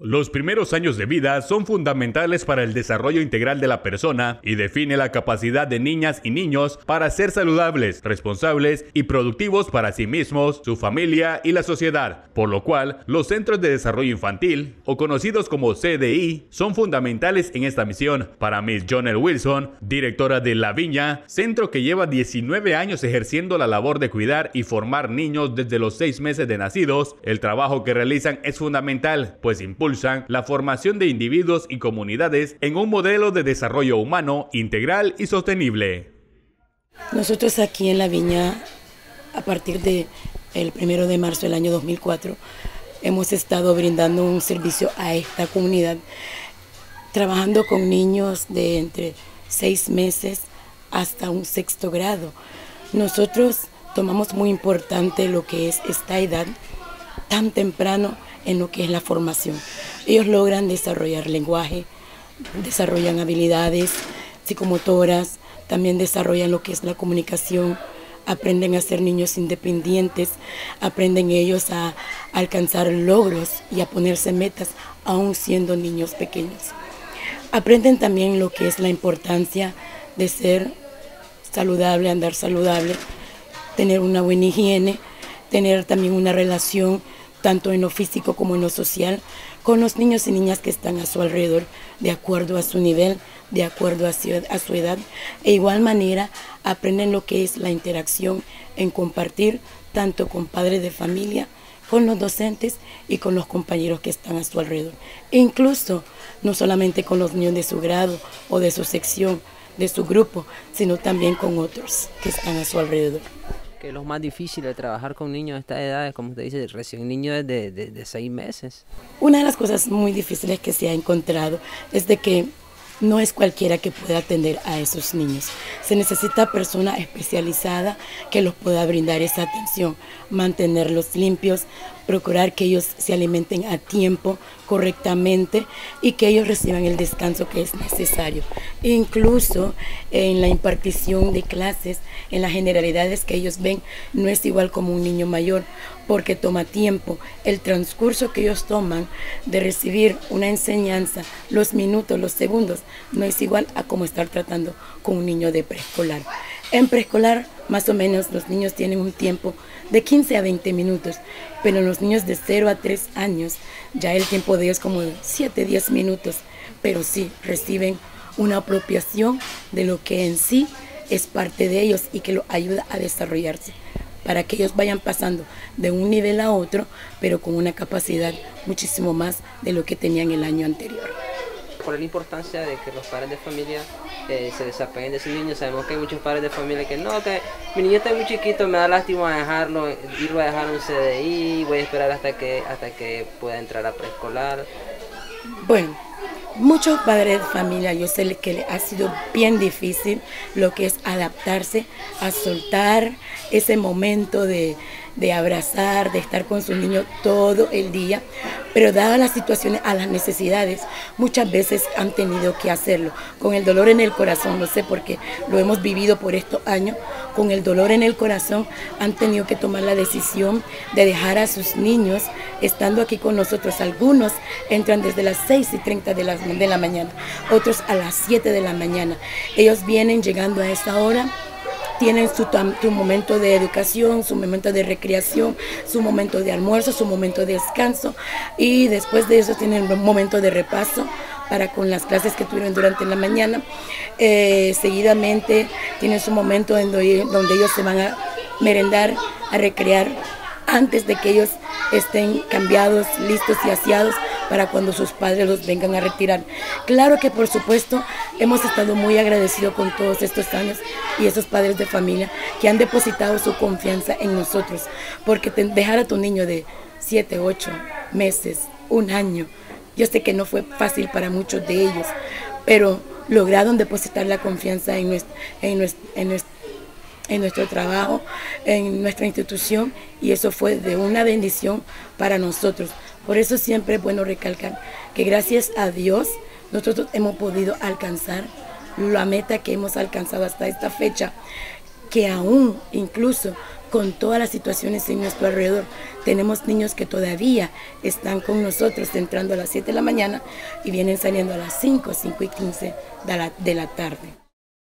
Los primeros años de vida son fundamentales para el desarrollo integral de la persona y define la capacidad de niñas y niños para ser saludables, responsables y productivos para sí mismos, su familia y la sociedad, por lo cual los Centros de Desarrollo Infantil, o conocidos como CDI, son fundamentales en esta misión. Para Miss Jonel Wilson, directora de La Viña, centro que lleva 19 años ejerciendo la labor de cuidar y formar niños desde los 6 meses de nacidos, el trabajo que realizan es fundamental, pues impulsa la formación de individuos y comunidades en un modelo de desarrollo humano integral y sostenible. Nosotros aquí en La Viña, a partir del el primero de marzo del año 2004, hemos estado brindando un servicio a esta comunidad, trabajando con niños de entre seis meses hasta un sexto grado. Nosotros tomamos muy importante lo que es esta edad tan temprano en lo que es la formación. Ellos logran desarrollar lenguaje, desarrollan habilidades psicomotoras, también desarrollan lo que es la comunicación, aprenden a ser niños independientes, aprenden ellos a alcanzar logros y a ponerse metas aún siendo niños pequeños. Aprenden también lo que es la importancia de ser saludable, andar saludable, tener una buena higiene, tener también una relación tanto en lo físico como en lo social, con los niños y niñas que están a su alrededor, de acuerdo a su nivel, de acuerdo a su, edad. E igual manera aprenden lo que es la interacción en compartir tanto con padres de familia, con los docentes y con los compañeros que están a su alrededor. E incluso no solamente con los niños de su grado o de su sección, de su grupo, sino también con otros que están a su alrededor que lo más difícil de trabajar con niños de esta edad, como usted dice, recién niños de, de seis meses. Una de las cosas muy difíciles que se ha encontrado es de que no es cualquiera que pueda atender a esos niños. Se necesita persona especializada que los pueda brindar esa atención, mantenerlos limpios, procurar que ellos se alimenten a tiempo, correctamente y que ellos reciban el descanso que es necesario. Incluso en la impartición de clases, en las generalidades que ellos ven, no es igual como un niño mayor, porque toma tiempo. El transcurso que ellos toman de recibir una enseñanza, los minutos, los segundos, no es igual a como estar tratando con un niño de preescolar. En preescolar, más o menos, los niños tienen un tiempo de 15 a 20 minutos, pero los niños de 0 a 3 años, ya el tiempo de ellos es como 7, 10 minutos, pero sí reciben una apropiación de lo que en sí es parte de ellos y que lo ayuda a desarrollarse, para que ellos vayan pasando de un nivel a otro, pero con una capacidad muchísimo más de lo que tenían el año anterior por la importancia de que los padres de familia eh, se desapeguen de sus niños. Sabemos que hay muchos padres de familia que no, que mi niño está muy chiquito, me da lástima dejarlo, irlo a dejar un CDI, voy a esperar hasta que, hasta que pueda entrar a preescolar. Bueno, muchos padres de familia, yo sé que ha sido bien difícil lo que es adaptarse a soltar ese momento de, de abrazar, de estar con su niño todo el día, pero dadas las situaciones, a las necesidades, muchas veces han tenido que hacerlo, con el dolor en el corazón, no sé por qué, lo hemos vivido por estos años, con el dolor en el corazón han tenido que tomar la decisión de dejar a sus niños estando aquí con nosotros. Algunos entran desde las 6 y 30 de la, de la mañana, otros a las 7 de la mañana. Ellos vienen llegando a esa hora tienen su, momento de educación, su momento de recreación, su momento de almuerzo, su momento de descanso y después de eso tienen un momento de repaso para con las clases que tuvieron durante la mañana. Eh, seguidamente tienen su momento en donde, donde ellos se van a merendar, a recrear antes de que ellos estén cambiados, listos y aseados para cuando sus padres los vengan a retirar. Claro que por supuesto hemos estado muy agradecidos con todos estos años y esos padres de familia que han depositado su confianza en nosotros, porque dejar a tu niño de 7, 8 meses, un año, yo sé que no fue fácil para muchos de ellos, pero lograron depositar la confianza en nuestro, en nuestro, trabajo, en nuestra institución, y eso fue de una bendición para nosotros. Por eso siempre es bueno recalcar que gracias a Dios nosotros hemos podido alcanzar la meta que hemos alcanzado hasta esta fecha, que aún incluso con todas las situaciones en nuestro alrededor. Tenemos niños que todavía están con nosotros entrando a las 7 de la mañana y vienen saliendo a las 5, 5 y 15 de la, de la tarde.